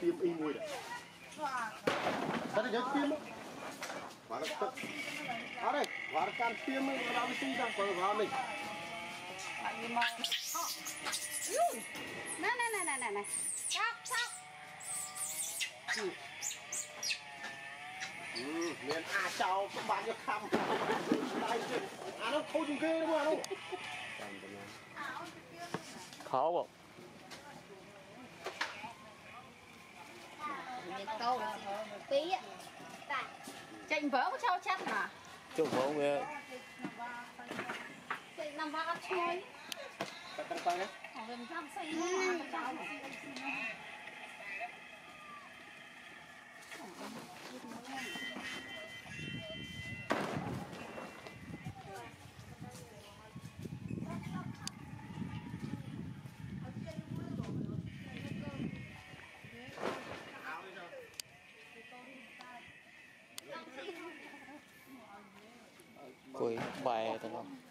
ទៀមអីមួយដែរតែយកទៀមវ៉ារទឹកអរេវ៉ារកាន់ទៀមដល់វិទីដល់បើវ៉ានេះ Nè nè nè nè nè nè. Sóc sóc. មានអាចោលបានយកខំដៃជិះអានោះខូចជាងគេមកអានោះ khó bộ để câu tí chạy vỡ có sao chắc mà chụp vỡ không vậy nằm vào cắt chuối cắt cắt ទៅណា Ở gần